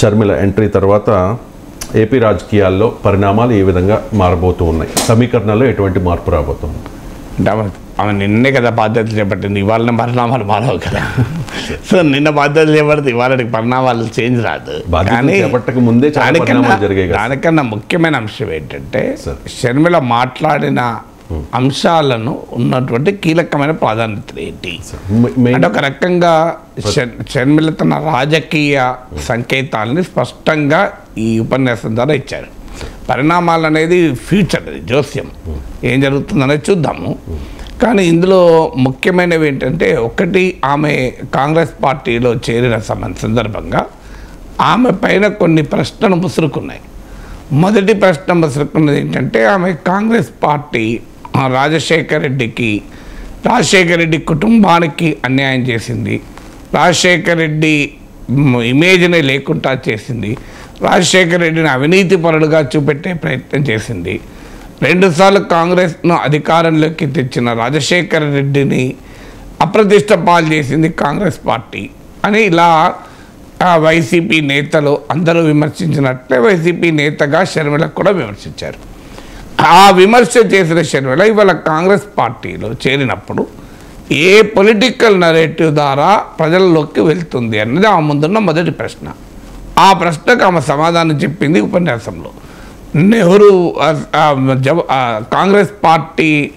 Sharmila entry తర్వాత AP రాజకీయాల్లో పరిణామాలు ఏ విధంగా మారబోతూ ఉన్నాయి? సమీకరణలో ఎటువంటి మార్పు రాబోతుంది? అంటే ఆమె నిన్నే కదా బాధ్యతలు చేపట్టింది ఇవాళ పరిణామాలు మారవు కదా. సో నిన్న బాధ్యతలు చేపడితే ఇవాళ పరిణామాలు చేంజ్ రాదు. చేపట్టక ముందే దానికన్నా ముఖ్యమైన అంశం ఏంటంటే. షర్మిల మాట్లాడిన అంశాలను ఉన్నటువంటి కీలకమైన ప్రాధాన్యత ఏంటి? అంటే ఒక రకంగా షర్- షర్మిల తన రాజకీయ సంకేతాలని స్పష్టంగా ఈ ఉపన్యాసం ద్వారా ఇచ్చారు. పరిణామాలు అనేది ఫ్యూచర్ అది జోస్యం. ఏం జరుగుతుందనేది చూద్దాము. కానీ ఇందులో ముఖ్యమైనవి ఏంటంటే ఒకటి ఆమె కాంగ్రెస్ పార్టీలో చేరిన సందర్భంగా ఆమె పైన కొన్ని ప్రశ్నలు ముసురుకున్నాయి. మొదటి ప్రశ్న ముసురుకున్నది ఏంటంటే ఆమె కాంగ్రెస్ పార్టీ ఆ రాజశేఖర్ రెడ్డికి రాజశేఖర్ రెడ్డి కుటుంబానికి అన్యాయం చేసింది. రాజశేఖర్ రెడ్డి ఇమేజ్ని లేకుండా చేసింది. రాజశేఖర్ రెడ్డిని అవినీతి పరుడుగా చూపెట్టే ప్రయత్నం చేసింది. రెండుసార్లు కాంగ్రెస్ను అధికారంలోకి తెచ్చిన రాజశేఖర్ రెడ్డిని అప్రతిష్ట పాలు చేసింది కాంగ్రెస్ పార్టీ. అని ఇలా వైసీపీ నేతలు అందరూ విమర్శించినట్లే వైసీపీ నేతగా షర్మిలకు కూడా విమర్శించారు. ఆ విమర్శ చేసిన షర్మిల ఇవాళ కాంగ్రెస్ పార్టీలో చేరినప్పుడు ఏ పొలిటికల్ నరేటివ్ ద్వారా ప్రజల్లోకి వెళ్తుంది అన్నది ఆ ముందున్న మొదటి ప్రశ్న. ఆ ప్రశ్నకు ఆమె సమాధానం చెప్పింది ఉపన్యాసంలో. నెహ్రూ ఆ, ఆ, జవ- ఆ, కాంగ్రెస్ పార్టీ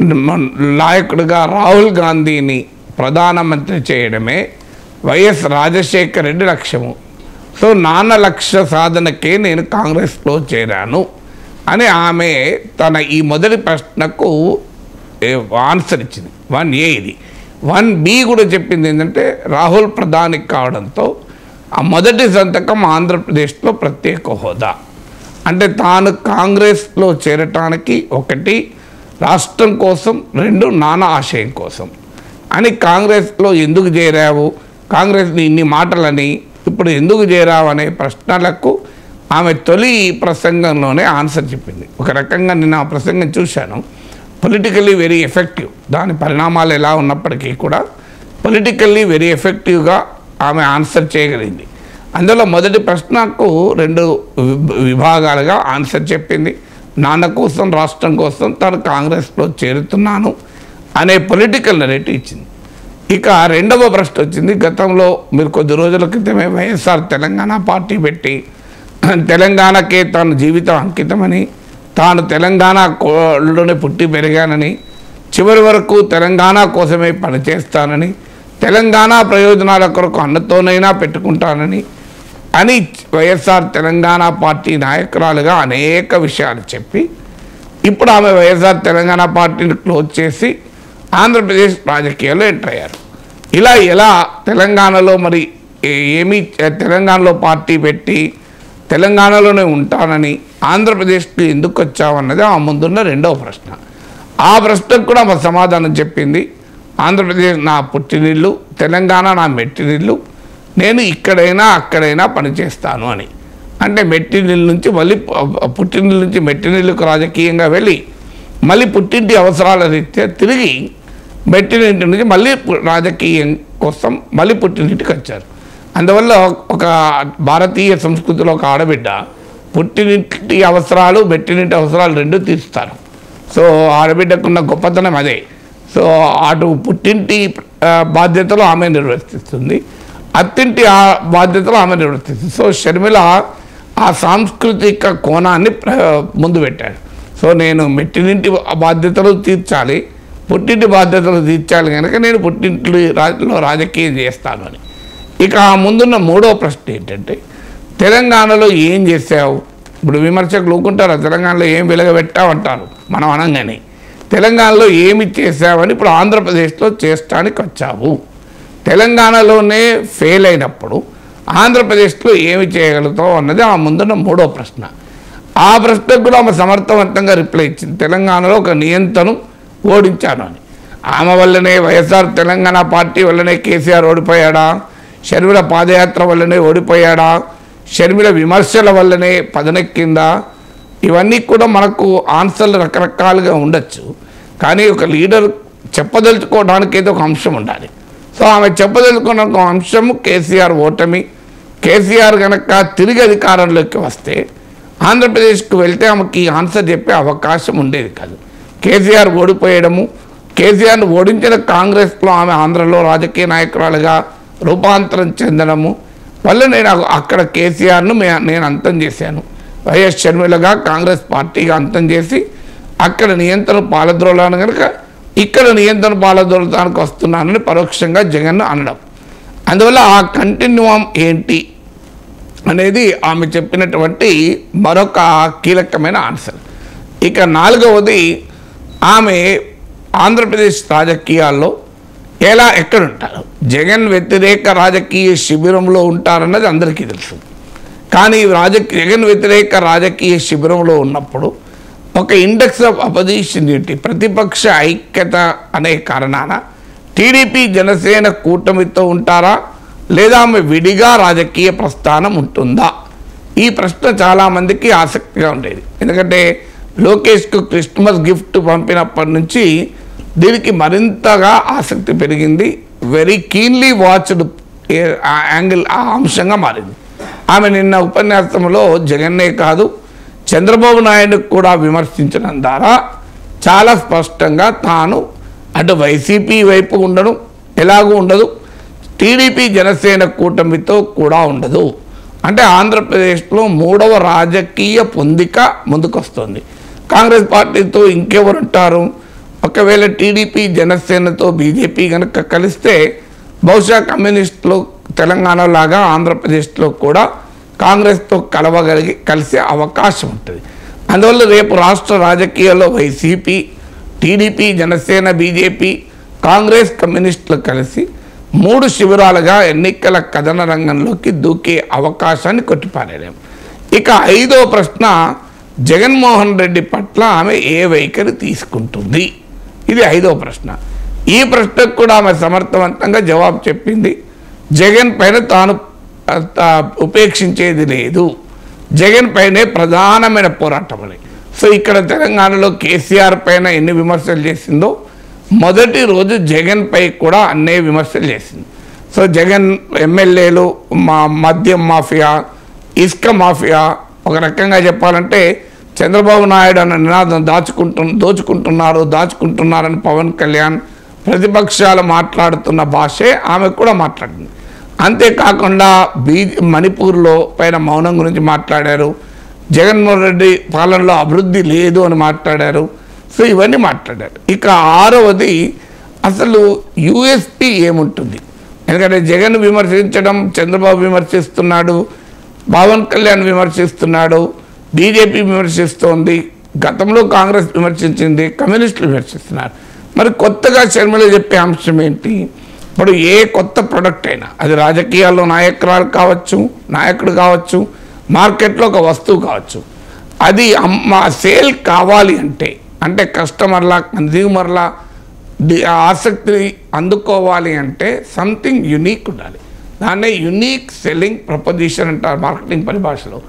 మ- నాయకుడిగా రాహుల్ గాంధీని ప్రధానమంత్రి చేయడమే వైఎస్ రాజశేఖర రెడ్డి లక్ష్యము. సో నాన్న లక్ష్య సాధనకే నేను కాంగ్రెస్లో చేరాను. అని ఆమె తన ఈ మొదటి ప్రశ్నకు ఆన్సర్ ఇచ్చింది. వన్ ఏ ఇది. వన్ బి కూడా చెప్పింది ఏంటంటే రాహుల్ ప్రధాని కావడంతో ఆ మొదటి సంతకం ఆంధ్రప్రదేశ్లో ప్రత్యేక హోదా. అంటే తాను కాంగ్రెస్లో చేరటానికి ఒకటి రాష్ట్రం కోసం రెండు నానా ఆశయం కోసం. అని కాంగ్రెస్లో ఎందుకు చేరావు? కాంగ్రెస్ని ఇన్ని మాటలని ఇప్పుడు ఎందుకు చేరావు అనే ప్రశ్నలకు ఆమె తొలి ప్రసంగంలోనే ఆన్సర్ చెప్పింది. ఒక రకంగా నేను ఆ ప్రసంగం చూశాను. పొలిటికల్లీ వెరీ ఎఫెక్టివ్ దాని పరిణామాలు ఎలా ఉన్నప్పటికీ కూడా పొలిటికల్లీ వెరీ ఎఫెక్టివ్గా ఆమె ఆన్సర్ చేయగలిగింది. అందులో మొదటి ప్రశ్నకు రెండు విభాగాలుగా ఆన్సర్ చెప్పింది. నాన్న కోసం రాష్ట్రం కోసం తాను కాంగ్రెస్లో చేరుతున్నాను అనే పొలిటికల్ నెరేటివ్ ఇచ్చింది. ఇక రెండవ ప్రశ్న వచ్చింది. గతంలో మీరు కొద్ది రోజుల క్రితమే వైఎస్ఆర్ తెలంగాణ పార్టీ పెట్టి తెలంగాణకే తాను జీవితం అంకితమని తాను తెలంగాణ కోలోనే పుట్టి పెరిగానని చివరి వరకు తెలంగాణ కోసమే పనిచేస్తానని తెలంగాణ ప్రయోజనాల కొరకు అన్నతోనైనా పెట్టుకుంటానని అని వైఎస్ఆర్ తెలంగాణ పార్టీ నాయకురాలుగా అనేక విషయాలు చెప్పి ఇప్పుడు ఆమె వైఎస్ఆర్ తెలంగాణ పార్టీని క్లోజ్ చేసి ఆంధ్రప్రదేశ్ రాజకీయాల్లో ఎంటర్ అయ్యారు. ఇలా ఎలా తెలంగాణలో మరి ఏ- ఏమీ చే- తెలంగాణలో పార్టీ పెట్టి తెలంగాణలోనే ఉంటానని ఆంధ్రప్రదేశ్కి ఎందుకు వచ్చావన్నది ఆ ముందున్న రెండవ ప్రశ్న. ఆ ప్రశ్నకు కూడా మా సమాధానం చెప్పింది ఆంధ్రప్రదేశ్ నా పుట్టినిల్లు తెలంగాణ నా మెట్టినిల్లు నేను ఇక్కడైనా అక్కడైనా పనిచేస్తాను అని. అంటే మెట్టినిల్లు నుంచి మళ్ళీ పు- పుట్టినిల్లు నుంచి మెట్టినిల్లుకు రాజకీయంగా వెళ్ళి మళ్ళీ పుట్టింటి అవసరాల రీత్యా తిరిగి మెట్టినింటి నుంచి మళ్ళీ రాజకీయం కోసం మళ్ళీ పుట్టినింటికి వచ్చారు. అందువల్ల ఒక భారతీయ సంస్కృతిలో ఒక ఆడబిడ్డ పుట్టినింటి అవసరాలు మెట్టినింటి అవసరాలు రెండు తీరుస్తారు. సో ఆడబిడ్డకున్న గొప్పతనం అదే. సో అటు పుట్టింటి బాధ్యతలు ఆమె నిర్వర్తిస్తుంది. అత్తింటి ఆ బాధ్యతలు ఆమె నిర్వర్తిస్తుంది. సో షర్మిల ఆ సాంస్కృతిక కోణాన్ని ముందు పెట్టాడు. సో నేను మెట్టినింటి బాధ్యతలు తీర్చాలి పుట్టింటి బాధ్యతలు తీర్చాలి కనుక నేను పుట్టింటి రాజులో రాజకీయం చేస్తాను అని. ఇక ఆ ముందున్న మూడో ప్రశ్న ఏంటంటే తెలంగాణలో ఏం చేసావు ఇప్పుడు విమర్శకులు ఊకుంటారు తెలంగాణలో ఏం వెలగబెట్టావు అంటారు మనం అనగానే. తెలంగాణలో ఏమి చేసావని ఇప్పుడు ఆంధ్రప్రదేశ్లో చేస్తానికి వచ్చావు. తెలంగాణలోనే ఫెయిల్ అయినప్పుడు ఆంధ్రప్రదేశ్లో ఏమి చేయగలుగుతావు? అన్నది ఆ ముందున్న మూడో ప్రశ్న. ఆ ప్రశ్నకు కూడా ఆమె సమర్థవంతంగా రిప్లై ఇచ్చింది. తెలంగాణలో ఒక నియంత్రణం ఓడించాను అని. ఆమె వల్లనే వైఎస్ఆర్ తెలంగాణ పార్టీ వల్లనే కేసీఆర్ ఓడిపోయాడా? షర్మిల పాదయాత్ర వల్లనే ఓడిపోయాడా? షర్మిల విమర్శల వల్లనే పదనెక్కిందా? ఇవన్నీ కూడా మనకు ఆన్సర్లు రకరకాలుగా ఉండొచ్చు. కానీ ఒక లీడర్ చెప్పదలుచుకోవడానికి ఏదో ఒక అంశం ఉండాలి. సో ఆమె చెప్పదలుచుకున్న ఒక అంశము కేసీఆర్ ఓటమి. కేసీఆర్ కనుక తిరిగి అధికారంలోకి వస్తే ఆంధ్రప్రదేశ్కు వెళ్తే ఆమెకి ఆన్సర్ చెప్పే అవకాశం ఉండేది కాదు. కేసీఆర్ ఓడిపోయడము కేసీఆర్ను ఓడించిన కాంగ్రెస్లో ఆమె ఆంధ్రలో రాజకీయ నాయకురాలుగా రూపాంతరం చెందడము వల్ల నేను అక్కడ కేసీఆర్ను నేను అంతం చేశాను. వైఎస్ షర్మిలగా కాంగ్రెస్ పార్టీగా అంతం చేసి అక్కడ నియంత్రణ పాలద్రోలాను కనుక ఇక్కడ నియంత్రణ పాలద్రోలతానికి వస్తున్నానని పరోక్షంగా జగన్ అనడం. అందువల్ల ఆ కంటిన్యూమ్ ఏంటి అనేది ఆమె చెప్పినటువంటి మరొక కీలకమైన ఆన్సర్. ఇక నాలుగవది ఆమె ఆంధ్రప్రదేశ్ రాజకీయాల్లో ఎలా ఎక్కడుంటారు? జగన్ వ్యతిరేక రాజకీయ శిబిరంలో ఉంటారన్నది అందరికీ తెలుసు. కానీ రాజ జగన్ వ్యతిరేక రాజకీయ శిబిరంలో ఉన్నప్పుడు ఒక ఇండెక్స్ ఆఫ్ అపోజిషనిటీ ప్రతిపక్ష ఐక్యత అనే కారణాన టీడీపీ జనసేన కూటమితో ఉంటారా? లేదా ఆమె విడిగా రాజకీయ ప్రస్థానం ఉంటుందా? ఈ ప్రశ్న చాలామందికి ఆసక్తిగా ఉండేది. ఎందుకంటే లోకేష్కు క్రిస్మస్ గిఫ్ట్ పంపినప్పటి నుంచి దీనికి మరింతగా ఆసక్తి పెరిగింది. వెరీ కీన్లీ వాచ్డ్ యాంగిల్ ఆ అంశంగా మారింది. ఆమె నిన్న ఉపన్యాసంలో జగన్నే కాదు చంద్రబాబు నాయుడు కూడా విమర్శించడం ద్వారా చాలా స్పష్టంగా తాను అటు వైసీపీ వైపు ఉండడం ఎలాగూ ఉండదు టీడీపీ జనసేన కూటమితో కూడా ఉండదు. అంటే ఆంధ్రప్రదేశ్లో మూడవ రాజకీయ పొందిక ముందుకొస్తుంది. కాంగ్రెస్ పార్టీతో ఇంకెవరు ఉంటారు ఒకవేళ టీడీపీ జనసేనతో బీజేపీ కనుక కలిస్తే బహుశా కమ్యూనిస్టులు తెలంగాణలాగా ఆంధ్రప్రదేశ్లో కూడా కాంగ్రెస్తో కలవగలిగి కలిసే అవకాశం ఉంటుంది. అందువల్ల రేపు రాష్ట్ర రాజకీయాల్లో YCP TDP Janasena BJP Congress కమ్యూనిస్టులు కలిసి మూడు శిబిరాలుగా ఎన్నికల కథన రంగంలోకి దూకే అవకాశాన్ని కొట్టిపారేలేము ఇక ఐదో ప్రశ్న జగన్మోహన్ రెడ్డి పట్ల ఆమె ఏ వైఖరి తీసుకుంటుంది? ఇది ఐదవ ప్రశ్న. ఈ ప్రశ్నకు కూడా ఆమె సమర్థవంతంగా జవాబు చెప్పింది. జగన్ పైన తాను ఉపేక్షించేది లేదు. జగన్ పైనే ప్రధానమైన పోరాటం అని సో ఇక్కడ తెలంగాణలో కేసీఆర్ పైన ఎన్ని విమర్శలు చేసిందో మొదటి రోజు జగన్ పై కూడా అన్నే విమర్శలు చేసింది. సో జగన్ ఎమ్మెల్యేలు మా మద్యం మాఫియా ఇసుక మాఫియా ఒక రకంగా చెప్పాలంటే చంద్రబాబు నాయుడు అన్న నినాదం దాచుకుంటు దోచుకుంటున్నారు దాచుకుంటున్నారని పవన్ కళ్యాణ్ ప్రతిపక్షాలు మాట్లాడుతున్న భాషే ఆమె కూడా మాట్లాడింది. అంతేకాకుండా బీ మణిపూర్లో పైన మౌనం గురించి మాట్లాడారు. జగన్మోహన్ రెడ్డి పాలనలో అభివృద్ధి లేదు అని మాట్లాడారు. సో ఇవన్నీ మాట్లాడారు. ఇక ఆరవది అసలు యుఎస్పి ఏముంటుంది? ఎందుకంటే జగన్ విమర్శించడం చంద్రబాబు విమర్శిస్తున్నాడు పవన్ కళ్యాణ్ విమర్శిస్తున్నాడు. బీజేపీ విమర్శిస్తోంది గతంలో కాంగ్రెస్ విమర్శించింది కమ్యూనిస్టులు విమర్శిస్తున్నారు. మరి కొత్తగా శర్మిల చెప్పే అంశం ఏంటి? ఇప్పుడు ఏ కొత్త ప్రొడక్ట్ అయినా అది రాజకీయాల్లో నాయకురాలు కావచ్చు నాయకుడు కావచ్చు మార్కెట్లో ఒక వస్తువు కావచ్చు అది అమ్మ సేల్ కావాలి అంటే అంటే కస్టమర్లా కన్జ్యూమర్లా ది- ఆ ఆసక్తిని అందుకోవాలి అంటే సంథింగ్ యునీక్ ఉండాలి. దాన్నే యునీక్ సెల్లింగ్ ప్రపోజిషన్ అంటారు మార్కెటింగ్ పరిభాషలో.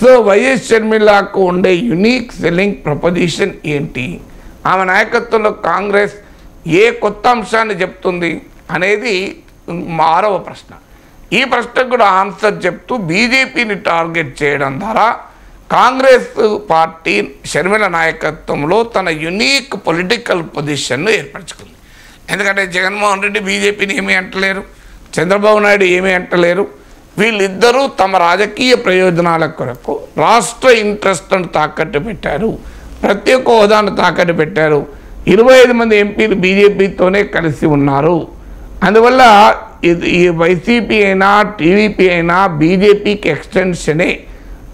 సో వైఎస్ షర్మిలాకు ఉండే యునీక్ సెల్లింగ్ ప్రపోజిషన్ ఏంటి? ఆమె నాయకత్వంలో కాంగ్రెస్ ఏ కొత్త అంశాన్ని చెప్తుంది అనేది ఆరవ ప్రశ్న. ఈ ప్రశ్నకు కూడా ఆన్సర్ చెప్తూ బీజేపీని టార్గెట్ చేయడం ద్వారా కాంగ్రెస్ పార్టీ షర్మిల నాయకత్వంలో తన యునీక్ పొలిటికల్ పొజిషన్ను ఏర్పరచుకుంది. ఎందుకంటే జగన్మోహన్ రెడ్డి బీజేపీని ఏమీ అంటలేరు చంద్రబాబు నాయుడు ఏమీ అంటలేరు వీళ్ళిద్దరూ తమ రాజకీయ ప్రయోజనాల కొరకు రాష్ట్ర ఇంట్రెస్ట్ను తాకట్టు పెట్టారు. ప్రత్యేక హోదాను తాకట్టు పెట్టారు. ఇరవై ఐదు మంది ఎంపీలు బీజేపీతోనే కలిసి ఉన్నారు. అందువల్ల ఇది ఈ వైసీపీ అయినా టీడీపీ అయినా బీజేపీకి ఎక్స్టెన్షనే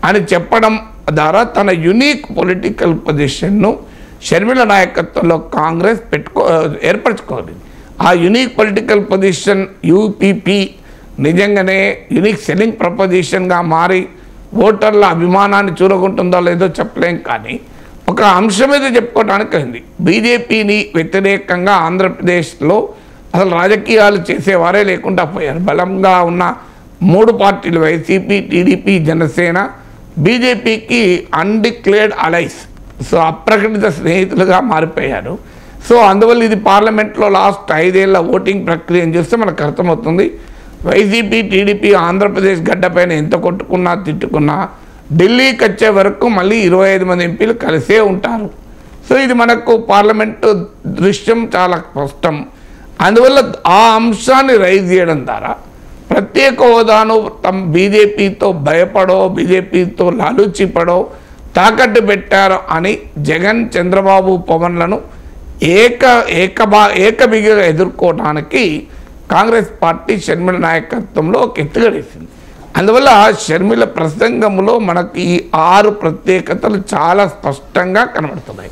అని చెప్పడం ద్వారా తన యునీక్ పొలిటికల్ పొజిషన్ను షర్మిల నాయకత్వంలో కాంగ్రెస్ పెట్టుకో ఏర్పరచుకోవాలి. ఆ యునీక్ పొలిటికల్ పొజిషన్ యూపీపీ నిజంగానే యునిక్ సెల్లింగ్ ప్రపోజిషన్గా మారి ఓటర్ల అభిమానాన్ని చూరగొంటుందో లేదో చెప్పలేం కానీ ఒక అంశం మీద చెప్పుకోవడానికి అయింది. బీజేపీని వ్యతిరేకంగా ఆంధ్రప్రదేశ్లో అసలు రాజకీయాలు చేసేవారే లేకుండా పోయారు. బలంగా ఉన్న మూడు పార్టీలు వైసీపీ టీడీపీ జనసేన బీజేపీకి అన్డిక్లేర్డ్ అలైస్ సో అప్రకటిత స్నేహితులుగా మారిపోయారు. సో అందువల్ల ఇది పార్లమెంట్లో లాస్ట్ ఐదేళ్ళ ఓటింగ్ ప్రక్రియను చూస్తే మనకు అర్థమవుతుంది. వైసీపీ టీడీపీ ఆంధ్రప్రదేశ్ గడ్డపైన ఎంత కొట్టుకున్నా తిట్టుకున్నా ఢిల్లీకి వచ్చే వరకు మళ్ళీ ఇరవై ఐదు మంది ఎంపీలు కలిసే ఉంటారు. సో ఇది మనకు పార్లమెంటు దృశ్యం చాలా స్పష్టం. అందువల్ల ఆ అంశాన్ని రైజ్ చేయడం ద్వారా ప్రత్యేక హోదాను తమ బీజేపీతో భయపడో బీజేపీతో లాలుచిపడో తాకట్టు పెట్టారు అని జగన్ చంద్రబాబు పవన్లను ఏక ఏకబా ఏకబిగిగా ఎదుర్కోవడానికి కాంగ్రెస్ పార్టీ షర్మిల నాయకత్వంలో ఒక ఎత్తుగడేసింది అందువల్ల షర్మిల ప్రసంగంలో మనకు ఈ ఆరు ప్రత్యేకతలు చాలా స్పష్టంగా కనబడుతున్నాయి.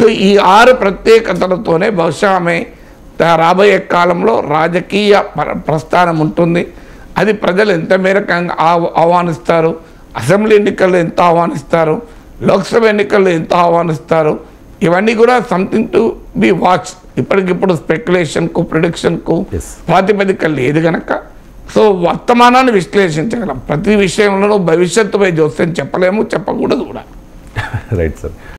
సో ఈ ఆరు ప్రత్యేకతలతోనే బహుశా ఆమె రాబోయే కాలంలో రాజకీయ పర- ప్రస్థానం ఉంటుంది. అది ప్రజలు ఎంత మేరకు ఆహ్వానిస్తారు? అసెంబ్లీ ఎన్నికల్లో ఎంత ఆహ్వానిస్తారు? లోక్సభ ఎన్నికల్లో ఎంత ఆహ్వానిస్తారు? ఇవన్నీ కూడా సంథింగ్ టు బి వాచ్ ఇప్పటికిప్పుడు స్పెక్యులేషన్కు ప్రిడిక్షన్కు. ప్రాతిపదిక లేదు గనక. సో వర్తమానాన్ని విశ్లేషించగలం. ప్రతి విషయంలోనూ భవిష్యత్తుపై జోస్యం చెప్పలేము చెప్పకూడదు కూడా. Right sir